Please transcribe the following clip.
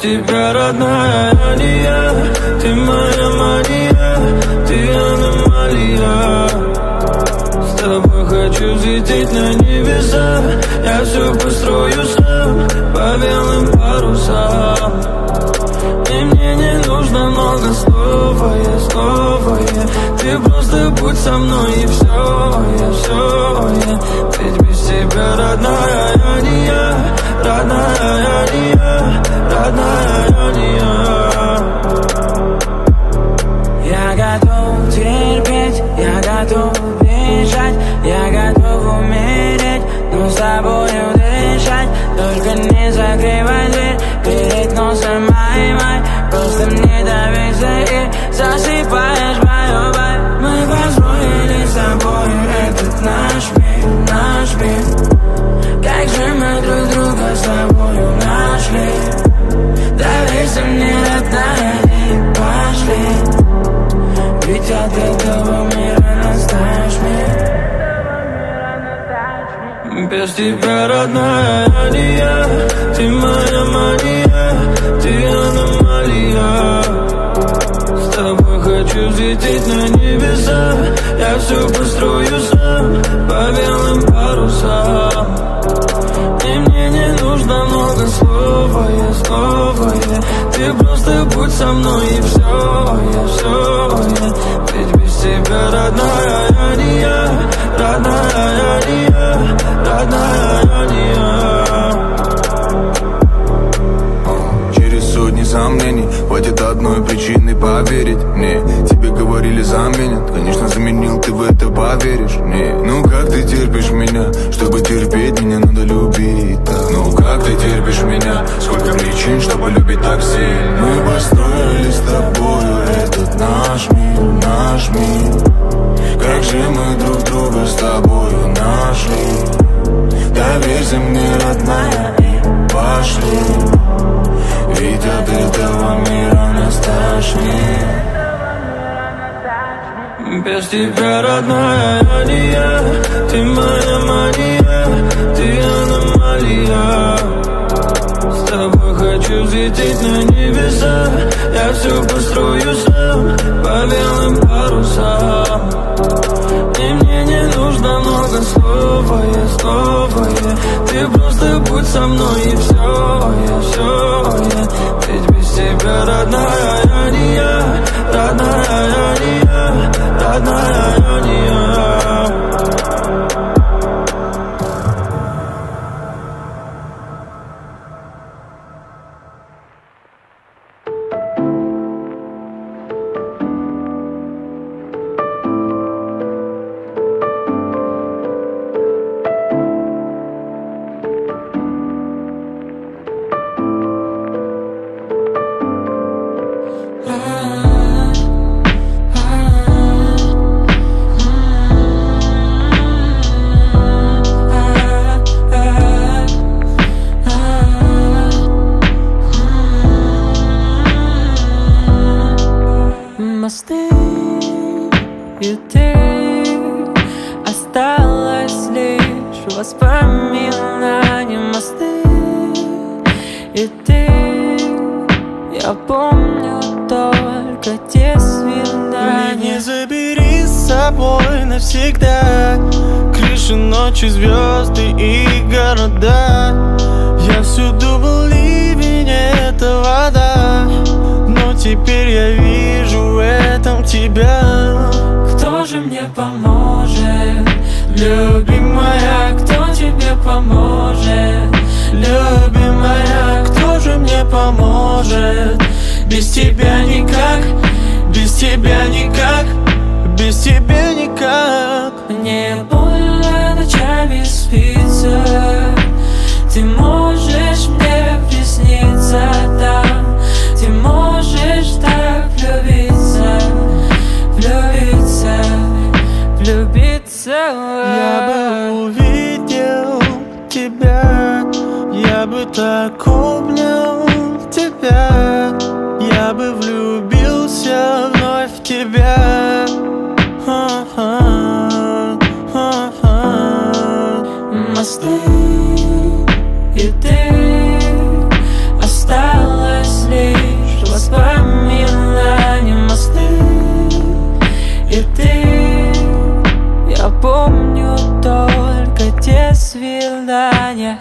тебя, родная, я не я Ты моя мания, ты аномалия. С тобой хочу взлететь на небеса. Я все построю сам по белым парусам. И мне не нужно много слова, я снова я. Ты просто будь со мной и все, я все, я. Ведь без тебя, родная, я не я Родная, я не я Родная, я не я готов терпеть, я готов бежать Я готов умереть, но с тобою дышать Только не закрывай дверь перед носом май Просто мне доверься и засыпаешь Доверься мне, родная, и пошли ведь от этого мира настаешь Без тебя, родная, я не я Ты моя мания, ты аномалия. С тобой хочу взлететь на небеса. Я все построю сам со мной и все, я все, я Ведь без тебя, родная, я не я. Родная, я не я. Родная, я не я. Через сотни сомнений Хватит одной причины поверить. Мне Тебе говорили заменят. Конечно заменил, ты в это поверишь. Мне Ну как ты терпишь меня Чтобы Без тебя, родная, я не я. Ты моя мания, ты аномалия. С тобой хочу взлететь на небеса. Я все построю сам по белым парусам. И мне не нужно много слова, я снова я. Ты просто будь со мной и все, я все, я. Ведь без тебя, родная, я Родная, я не я Осталось лишь воспоминания Мосты. И ты Я помню только те свидания. Меня забери с собой навсегда Крыши, ночи, звезды и города. Я всюду был ливень, это вода. Но теперь я вижу в этом тебя Любимая, кто тебе поможет? Любимая, кто же мне поможет? Без тебя никак, без тебя никак, без тебя никак Мне больно ночами спится Ты можешь мне присниться там так обнял тебя. Я бы влюбился вновь в тебя. Мосты и ты Осталось лишь воспоминания Мосты и ты. Я помню только те свидания.